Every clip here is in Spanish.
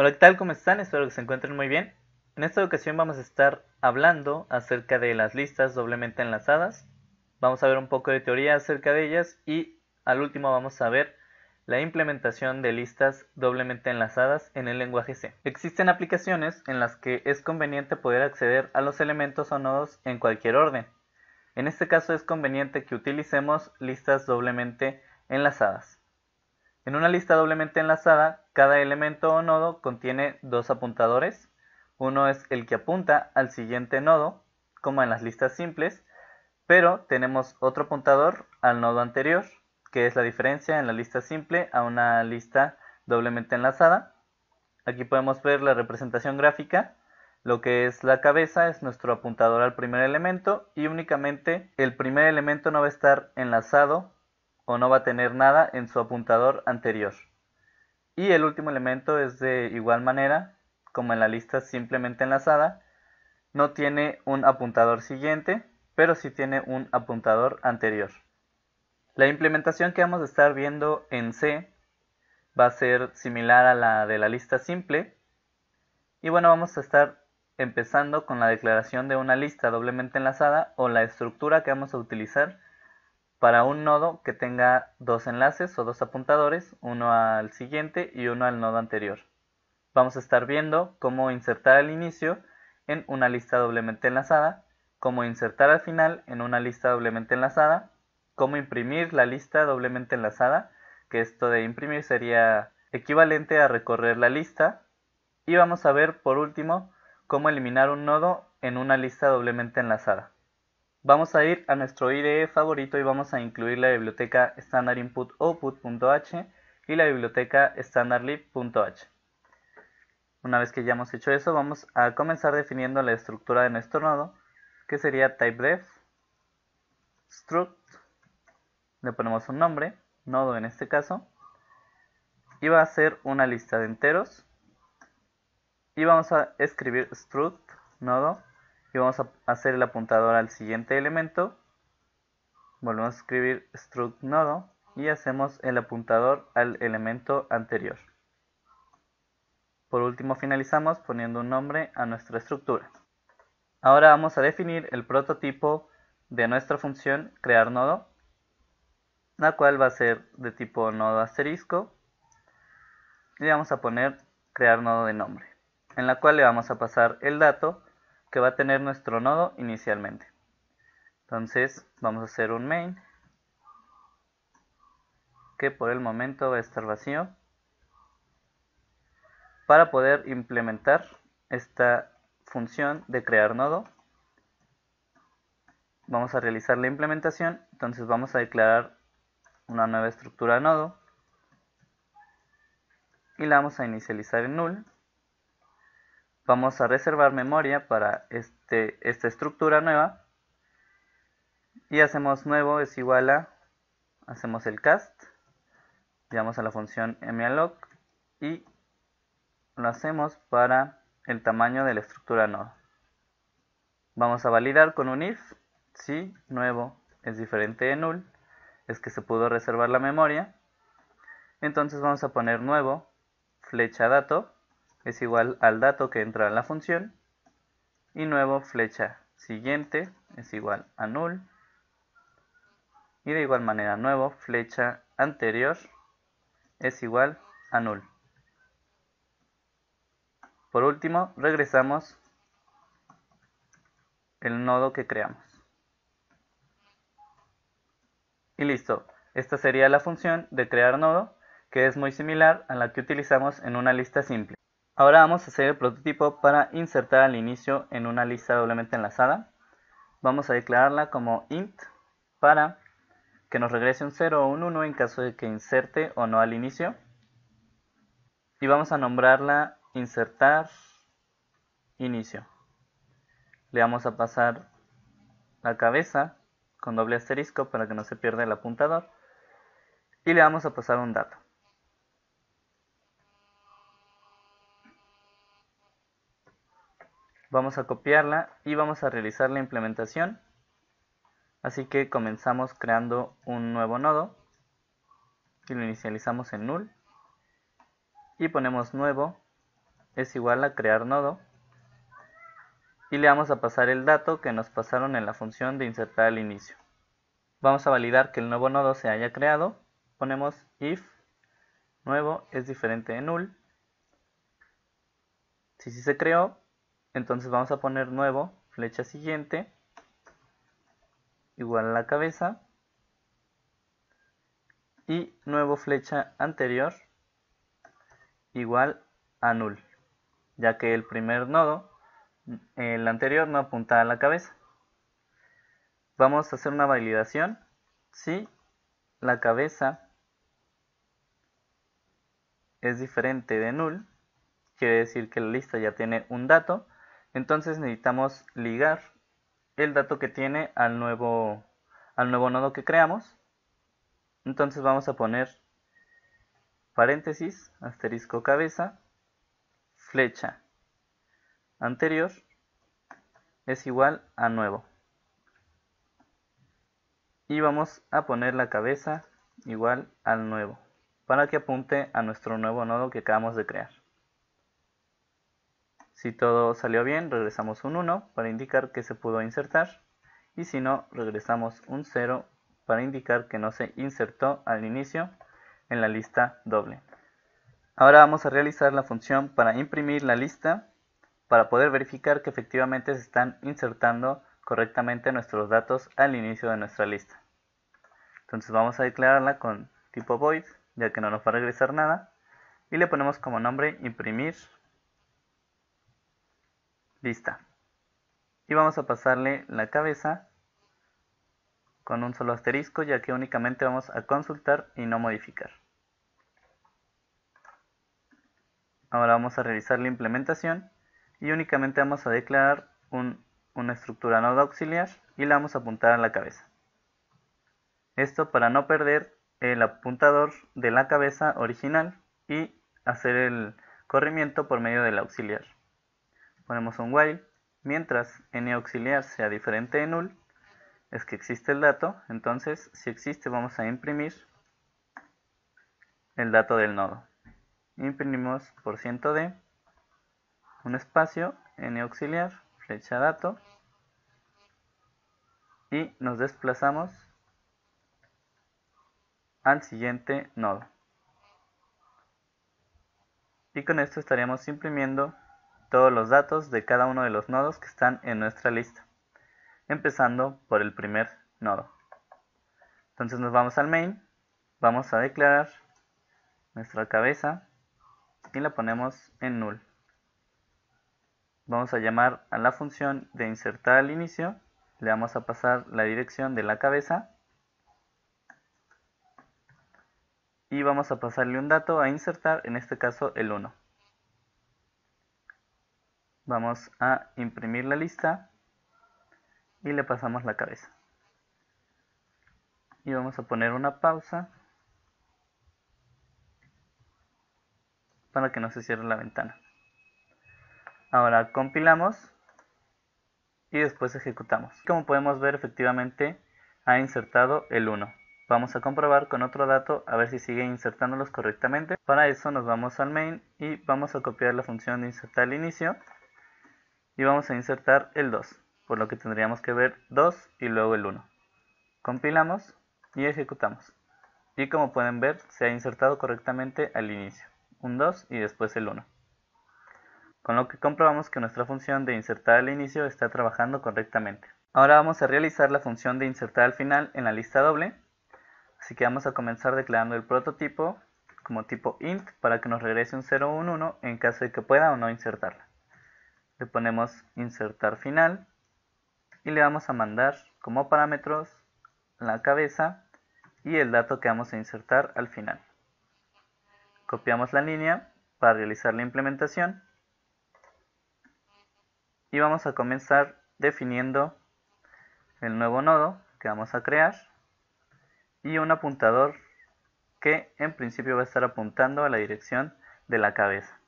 Hola, ¿qué tal? ¿Cómo están? Espero que se encuentren muy bien. En esta ocasión vamos a estar hablando acerca de las listas doblemente enlazadas. Vamos a ver un poco de teoría acerca de ellas y al último vamos a ver la implementación de listas doblemente enlazadas en el lenguaje C. Existen aplicaciones en las que es conveniente poder acceder a los elementos o nodos en cualquier orden. En este caso es conveniente que utilicemos listas doblemente enlazadas. En una lista doblemente enlazada, cada elemento o nodo contiene dos apuntadores. Uno es el que apunta al siguiente nodo, como en las listas simples, pero tenemos otro apuntador al nodo anterior, que es la diferencia en la lista simple a una lista doblemente enlazada. Aquí podemos ver la representación gráfica. Lo que es la cabeza es nuestro apuntador al primer elemento y únicamente el primer elemento no va a estar enlazado o no va a tener nada en su apuntador anterior. Y el último elemento es de igual manera, como en la lista simplemente enlazada, no tiene un apuntador siguiente, pero sí tiene un apuntador anterior. La implementación que vamos a estar viendo en C va a ser similar a la de la lista simple. Y bueno, vamos a estar empezando con la declaración de una lista doblemente enlazada o la estructura que vamos a utilizar para un nodo que tenga dos enlaces o dos apuntadores, uno al siguiente y uno al nodo anterior. Vamos a estar viendo cómo insertar al inicio en una lista doblemente enlazada, cómo insertar al final en una lista doblemente enlazada, cómo imprimir la lista doblemente enlazada, que esto de imprimir sería equivalente a recorrer la lista, y vamos a ver por último cómo eliminar un nodo en una lista doblemente enlazada. Vamos a ir a nuestro IDE favorito y vamos a incluir la biblioteca standardinputoutput.h y la biblioteca standardlib.h. Una vez que ya hemos hecho eso, vamos a comenzar definiendo la estructura de nuestro nodo, que sería typedef struct, le ponemos un nombre, nodo en este caso, y va a ser una lista de enteros, y vamos a escribir struct nodo y vamos a hacer el apuntador al siguiente elemento. Volvemos a escribir struct nodo y hacemos el apuntador al elemento anterior. Por último finalizamos poniendo un nombre a nuestra estructura. Ahora vamos a definir el prototipo de nuestra función crear nodo la cual va a ser de tipo nodo asterisco. Y vamos a poner crear nodo de nombre en la cual le vamos a pasar el dato que va a tener nuestro nodo inicialmente. Entonces vamos a hacer un main que por el momento va a estar vacío para poder implementar esta función de crear nodo vamos a realizar la implementación entonces vamos a declarar una nueva estructura nodo y la vamos a inicializar en null vamos a reservar memoria para este, esta estructura nueva. Y hacemos nuevo es igual a hacemos el cast llamamos a la función malloc y lo hacemos para el tamaño de la estructura nodo vamos a validar con un if si nuevo es diferente de null es que se pudo reservar la memoria. Entonces vamos a poner nuevo flecha dato es igual al dato que entra en la función y nuevo flecha siguiente es igual a null y de igual manera nuevo flecha anterior es igual a null. Por último regresamos el nodo que creamos. Y listo, esta sería la función de crear nodo que es muy similar a la que utilizamos en una lista simple. Ahora vamos a hacer el prototipo para insertar al inicio en una lista doblemente enlazada. Vamos a declararla como int para que nos regrese un 0 o un 1 en caso de que inserte o no al inicio. Y vamos a nombrarla insertar inicio. Le vamos a pasar la cabeza con doble asterisco para que no se pierda el apuntador. Y le vamos a pasar un dato. Vamos a copiarla y vamos a realizar la implementación. Así que comenzamos creando un nuevo nodo y lo inicializamos en null y ponemos nuevo es igual a crear nodo y le vamos a pasar el dato que nos pasaron en la función de insertar al inicio. Vamos a validar que el nuevo nodo se haya creado. Ponemos if nuevo es diferente de null. Si sí se creó, entonces vamos a poner nuevo flecha siguiente igual a la cabeza y nuevo flecha anterior igual a null, ya que el primer nodo, el anterior no apunta a la cabeza. Vamos a hacer una validación si la cabeza es diferente de null, quiere decir que la lista ya tiene un dato, entonces necesitamos ligar el dato que tiene al nuevo, al nuevo nodo que creamos. Entonces vamos a poner paréntesis, asterisco cabeza, flecha anterior es igual a nuevo y vamos a poner la cabeza igual al nuevo para que apunte a nuestro nuevo nodo que acabamos de crear. Si todo salió bien, regresamos un 1 para indicar que se pudo insertar y si no, regresamos un 0 para indicar que no se insertó al inicio en la lista doble. Ahora vamos a realizar la función para imprimir la lista para poder verificar que efectivamente se están insertando correctamente nuestros datos al inicio de nuestra lista. Entonces vamos a declararla con tipo void, ya que no nos va a regresar nada, y le ponemos como nombre imprimir lista. Y vamos a pasarle la cabeza con un solo asterisco, ya que únicamente vamos a consultar y no modificar. Ahora vamos a realizar la implementación y únicamente vamos a declarar una estructura nodo auxiliar y la vamos a apuntar a la cabeza. Esto para no perder el apuntador de la cabeza original y hacer el corrimiento por medio del auxiliar. Ponemos un while, mientras n auxiliar sea diferente de null, es que existe el dato, entonces si existe vamos a imprimir el dato del nodo. Imprimimos por ciento %d un espacio n auxiliar, flecha dato y nos desplazamos al siguiente nodo. Y con esto estaríamos imprimiendo todos los datos de cada uno de los nodos que están en nuestra lista, empezando por el primer nodo. Entonces nos vamos al main, vamos a declarar nuestra cabeza y la ponemos en null vamos a llamar a la función de insertar al inicio, le vamos a pasar la dirección de la cabeza y vamos a pasarle un dato a insertar, en este caso el 1. Vamos a imprimir la lista y le pasamos la cabeza. Y vamos a poner una pausa para que no se cierre la ventana. Ahora compilamos y después ejecutamos. Como podemos ver efectivamente ha insertado el 1. Vamos a comprobar con otro dato a ver si sigue insertándolos correctamente. Para eso nos vamos al main y vamos a copiar la función de insertar al inicio y vamos a insertar el 2, por lo que tendríamos que ver 2 y luego el 1. Compilamos y ejecutamos. Y como pueden ver se ha insertado correctamente al inicio, un 2 y después el 1 con lo que comprobamos que nuestra función de insertar al inicio está trabajando correctamente. Ahora vamos a realizar la función de insertar al final en la lista doble, así que vamos a comenzar declarando el prototipo como tipo int para que nos regrese un 0 o un 1 en caso de que pueda o no insertarla. Le ponemos insertar final y le vamos a mandar como parámetros la cabeza y el dato que vamos a insertar al final. Copiamos la línea para realizar la implementación y vamos a comenzar definiendo el nuevo nodo que vamos a crear y un apuntador que en principio va a estar apuntando a la dirección de la cabeza.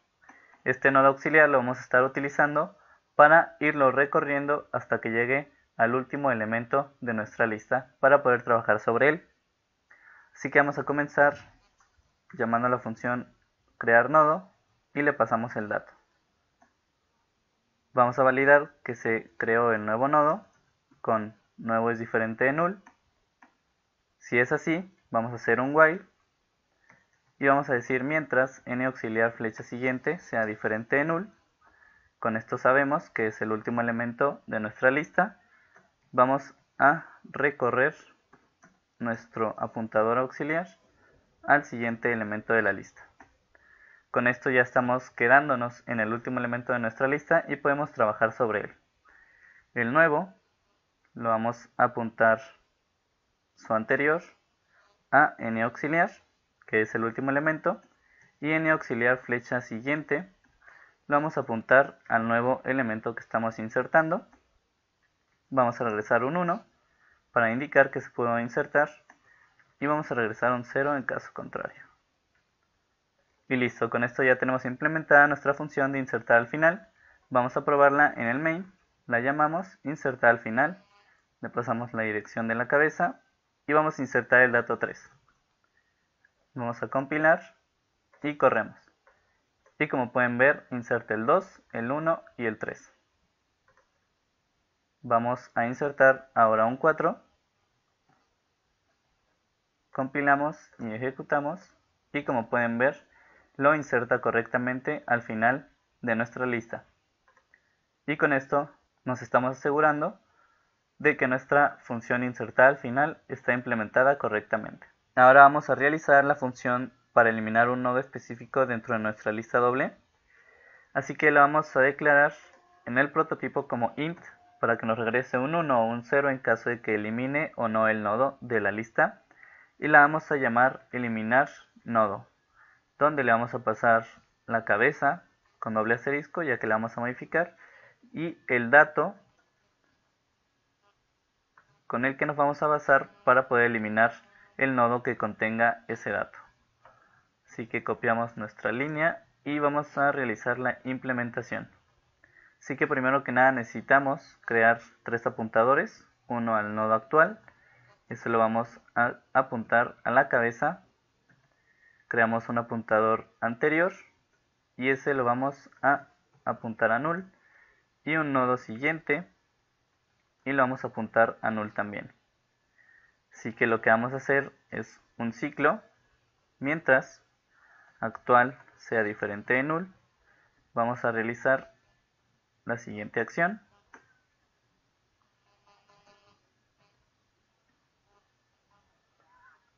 Este nodo auxiliar lo vamos a estar utilizando para irlo recorriendo hasta que llegue al último elemento de nuestra lista para poder trabajar sobre él. Así que vamos a comenzar llamando a la función crear nodo y le pasamos el dato. Vamos a validar que se creó el nuevo nodo con nuevo es diferente de null. Si es así, vamos a hacer un while y vamos a decir mientras n auxiliar flecha siguiente sea diferente de null. Con esto sabemos que es el último elemento de nuestra lista. Vamos a recorrer nuestro apuntador auxiliar al siguiente elemento de la lista. Con esto ya estamos quedándonos en el último elemento de nuestra lista y podemos trabajar sobre él. El nuevo lo vamos a apuntar su anterior a n auxiliar, que es el último elemento, y n auxiliar flecha siguiente lo vamos a apuntar al nuevo elemento que estamos insertando. Vamos a regresar un 1 para indicar que se puede insertar y vamos a regresar un 0 en caso contrario. Y listo, con esto ya tenemos implementada nuestra función de insertar al final. Vamos a probarla en el main, la llamamos insertar al final, le pasamos la dirección de la cabeza y vamos a insertar el dato 3. Vamos a compilar y corremos. Y como pueden ver, inserta el 2, el 1 y el 3. Vamos a insertar ahora un 4. Compilamos y ejecutamos. Y como pueden ver, lo inserta correctamente al final de nuestra lista. Y con esto nos estamos asegurando de que nuestra función insertada al final está implementada correctamente. Ahora vamos a realizar la función para eliminar un nodo específico dentro de nuestra lista doble. Así que la vamos a declarar en el prototipo como int para que nos regrese un 1 o un 0 en caso de que elimine o no el nodo de la lista. Y la vamos a llamar eliminar nodo donde le vamos a pasar la cabeza con doble asterisco ya que la vamos a modificar y el dato con el que nos vamos a basar para poder eliminar el nodo que contenga ese dato. Así que copiamos nuestra línea y vamos a realizar la implementación. Así que primero que nada necesitamos crear tres apuntadores, uno al nodo actual, este lo vamos a apuntar a la cabeza creamos un apuntador anterior y ese lo vamos a apuntar a null y un nodo siguiente y lo vamos a apuntar a null también. Así que lo que vamos a hacer es un ciclo mientras actual sea diferente de null vamos a realizar la siguiente acción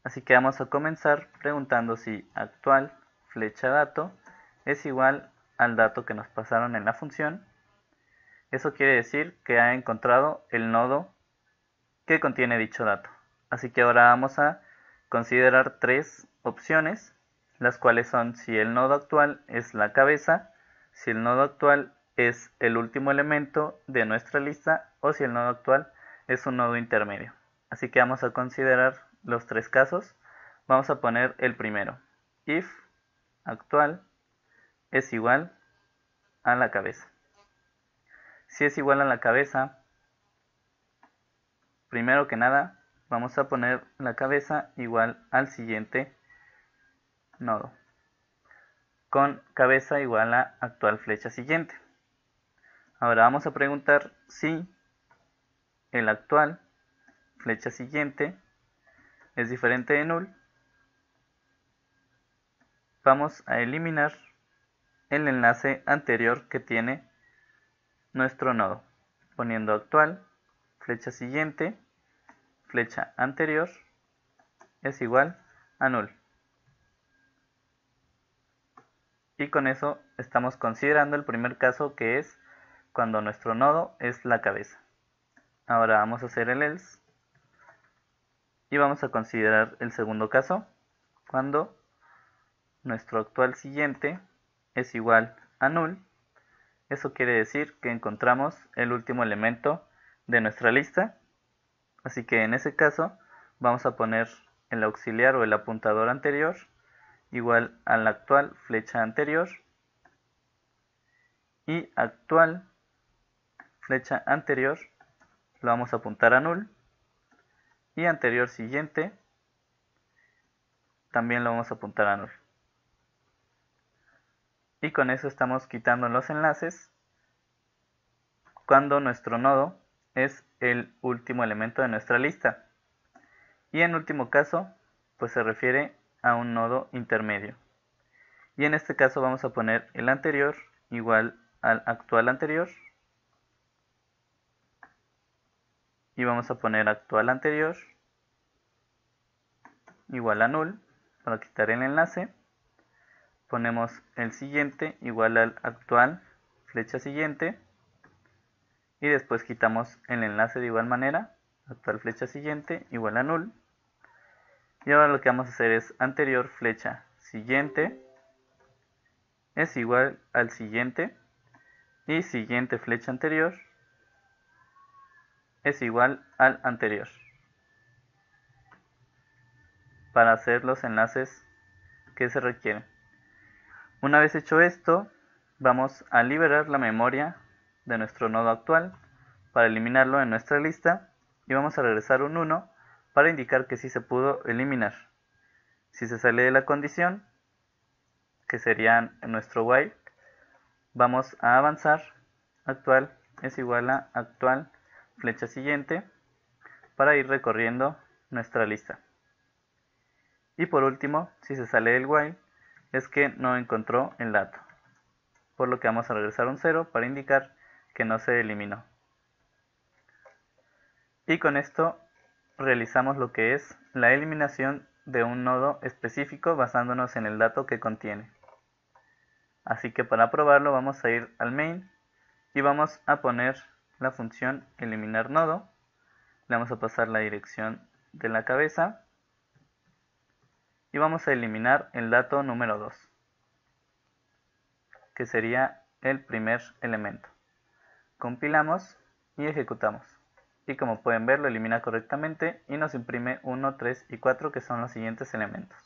Así que vamos a comenzar preguntando si actual flecha dato es igual al dato que nos pasaron en la función. Eso quiere decir que ha encontrado el nodo que contiene dicho dato. Así que ahora vamos a considerar tres opciones, las cuales son si el nodo actual es la cabeza, si el nodo actual es el último elemento de nuestra lista o si el nodo actual es un nodo intermedio. Así que vamos a considerar los tres casos, vamos a poner el primero. If actual es igual a la cabeza. Si es igual a la cabeza, primero que nada, vamos a poner la cabeza igual al siguiente nodo. Con cabeza igual a actual flecha siguiente. Ahora vamos a preguntar si el actual flecha siguiente es diferente de null, vamos a eliminar el enlace anterior que tiene nuestro nodo, poniendo actual, flecha siguiente, flecha anterior, es igual a null. Y con eso estamos considerando el primer caso que es cuando nuestro nodo es la cabeza. Ahora vamos a hacer el else y vamos a considerar el segundo caso, cuando nuestro actual siguiente es igual a null. Eso quiere decir que encontramos el último elemento de nuestra lista. Así que en ese caso vamos a poner el auxiliar o el apuntador anterior igual a la actual flecha anterior y actual flecha anterior lo vamos a apuntar a null y anterior siguiente también lo vamos a apuntar a null. Y con eso estamos quitando los enlaces cuando nuestro nodo es el último elemento de nuestra lista. Y en último caso, pues se refiere a un nodo intermedio. Y en este caso vamos a poner el anterior igual al actual anterior. Y vamos a poner actual anterior igual a null para quitar el enlace. Ponemos el siguiente igual al actual flecha siguiente y después quitamos el enlace de igual manera, actual flecha siguiente igual a null. Y ahora lo que vamos a hacer es anterior flecha siguiente es igual al siguiente y siguiente flecha anterior es igual al anterior para hacer los enlaces que se requieren. Una vez hecho esto, vamos a liberar la memoria de nuestro nodo actual para eliminarlo en nuestra lista y vamos a regresar un 1 para indicar que sí se pudo eliminar. Si se sale de la condición, que sería nuestro while, vamos a avanzar actual es igual a actual flecha siguiente para ir recorriendo nuestra lista. Y por último, si se sale del while, es que no encontró el dato, por lo que vamos a regresar un 0 para indicar que no se eliminó. Y con esto realizamos lo que es la eliminación de un nodo específico basándonos en el dato que contiene. Así que para probarlo vamos a ir al main y vamos a poner la función eliminar nodo. Le vamos a pasar la dirección de la cabeza y vamos a eliminar el dato número 2 que sería el primer elemento. Compilamos y ejecutamos. Y como pueden ver lo elimina correctamente y nos imprime 1, 3 y 4 que son los siguientes elementos.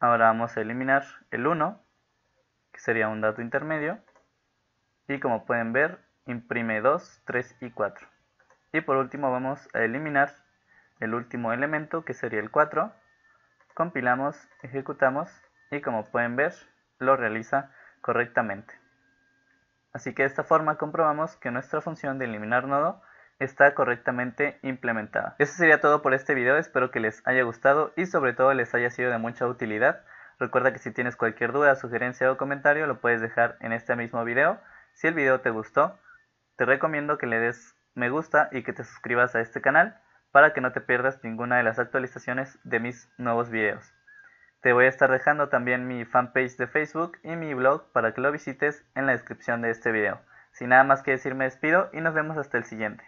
Ahora vamos a eliminar el 1 que sería un dato intermedio y como pueden ver imprime 2, 3 y 4. Y por último vamos a eliminar el último elemento que sería el 4. Compilamos, ejecutamos y como pueden ver lo realiza correctamente. Así que de esta forma comprobamos que nuestra función de eliminar nodo está correctamente implementada. Eso sería todo por este video, espero que les haya gustado y sobre todo les haya sido de mucha utilidad. Recuerda que si tienes cualquier duda, sugerencia o comentario lo puedes dejar en este mismo video. Si el video te gustó, te recomiendo que le des me gusta y que te suscribas a este canal para que no te pierdas ninguna de las actualizaciones de mis nuevos videos. Te voy a estar dejando también mi fanpage de Facebook y mi blog para que lo visites en la descripción de este video. Sin nada más que decir me despido y nos vemos hasta el siguiente.